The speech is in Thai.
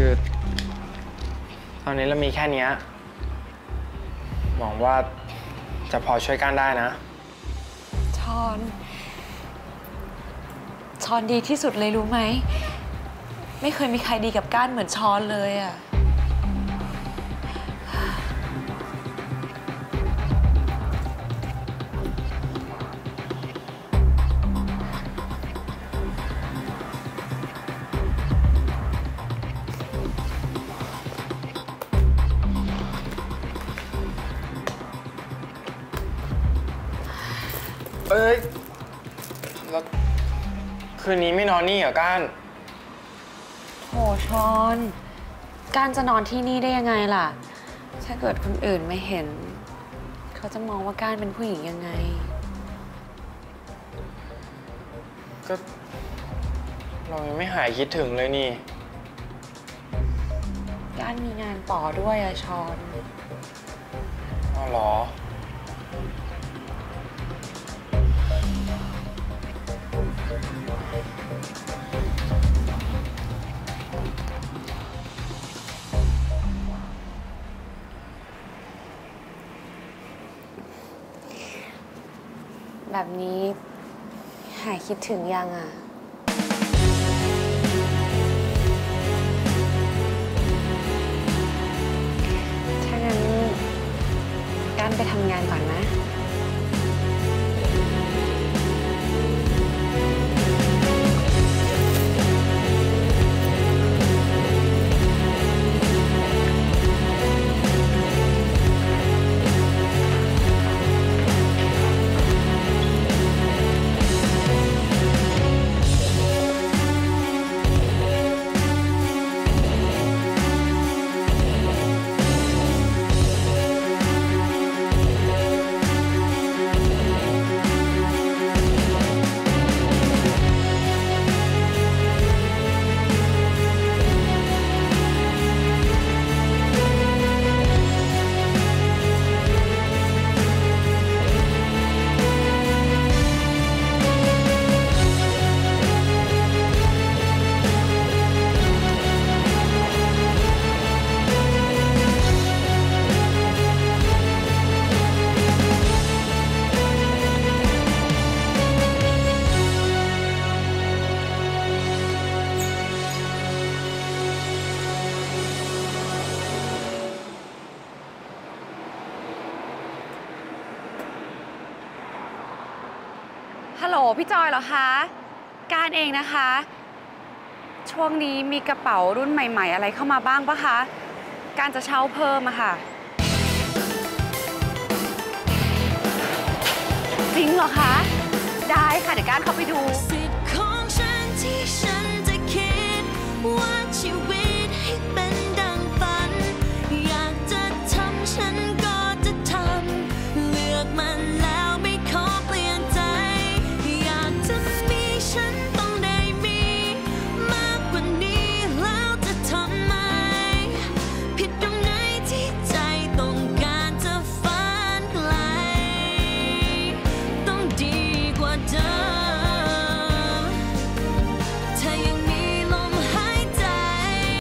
ือ ตอนนี้เรามีแค่นี้หวังว่าจะพอช่วยก้านได้นะ ชอน ชอนดีที่สุดเลยรู้ไหม ไม่เคยมีใครดีกับก้านเหมือนชอนเลยอะ เอ้ย แล้วคืนนี้ไม่นอนนี่เหรอก้าน โหชอนก้านจะนอนที่นี่ได้ยังไงล่ะ ถ้าเกิดคนอื่นไม่เห็น เขาจะมองว่าก้านเป็นผู้หญิงยังไง ก็เรายังไม่หายคิดถึงเลยนี่ ก้านมีงานต่อด้วยอะชอนอ๋อเหรอ แบบนี้ หายคิดถึงยังอะ ฮัลโหลพี่จอยเหรอคะ การเองนะคะ ช่วงนี้มีกระเป๋ารุ่นใหม่ ๆ อะไรเข้ามาบ้างปะคะ การจะเช่าเพิ่มอะค่ะ จริงเหรอคะ ได้ค่ะ เดี๋ยวการเข้าไปดูสิทธิ์ของฉันที่ฉัน